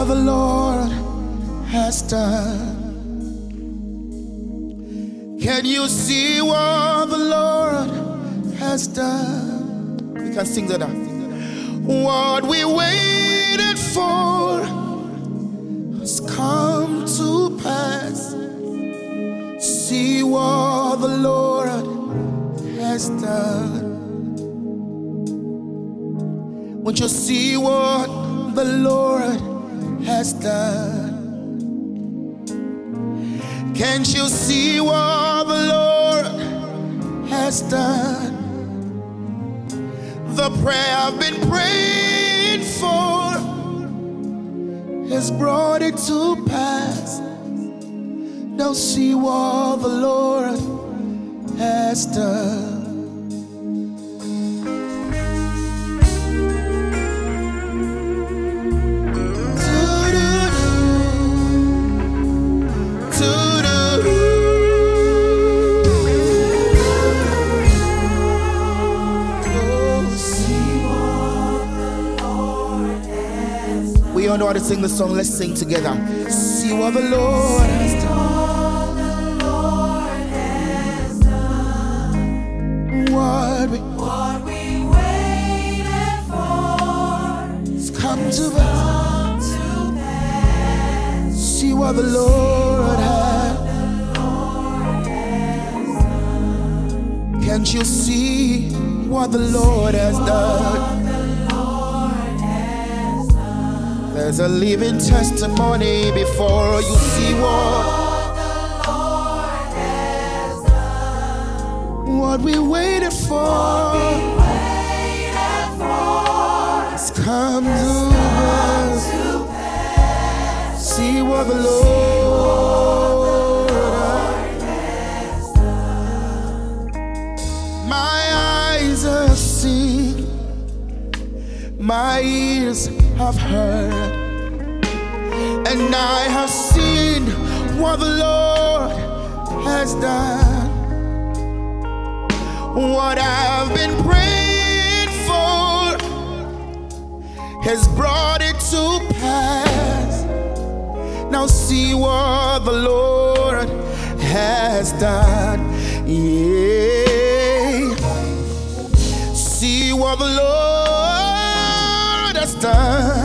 what the Lord has done? Can you see what the Lord has done? We can sing that. What we waited for has come to pass. See what the Lord has done. Won't you see what the Lord has done? Can't you see what the Lord has done? The prayer I've been praying for has brought it to pass. Don't see what the Lord has done. All know how to sing the song. Let's sing together. See what the Lord has done. What we What we waited for has come to pass. to pass. See what the Lord has. Done. Can't you see what the Lord has done? There's a living testimony before you see what what we waited for Waited for has come to pass. See what the Lord my ears have heard, and I have seen what the Lord has done. What I've been praying for has brought it to pass. Now see what the Lord has done. Yeah. Lord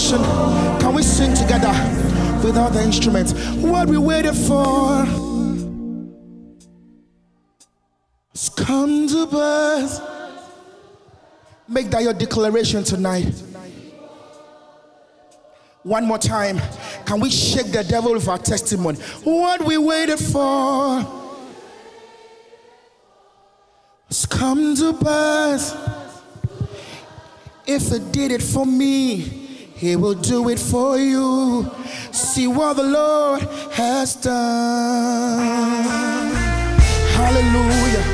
Congregation, can we sing together with all the instruments? What we waited for has come to pass. Make that your declaration tonight. One more time. Can we shake the devil with our testimony? What we waited for has come to pass. If it did it for me, he will do it for you. See what the Lord has done. Hallelujah.